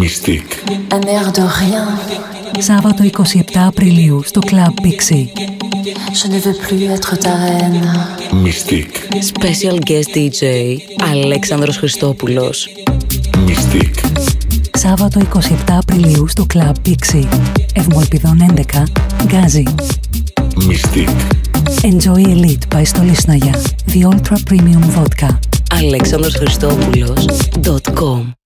Mystique. Un air de rien. Σάββατο 27 Απριλίου στο Club Pixie. Je ne veux plus être ta reine. Mystique. Special guest DJ Αλέξανδρος Χριστόπουλος. Mystique. Σάββατο 27 Απριλίου στο Club Pixie. Ευμολπιδών 11, Γκάζι. Mystique. Enjoy Elite by στο The Ultra Premium Vodka. Αλέξανδρος Χριστόπουλος.com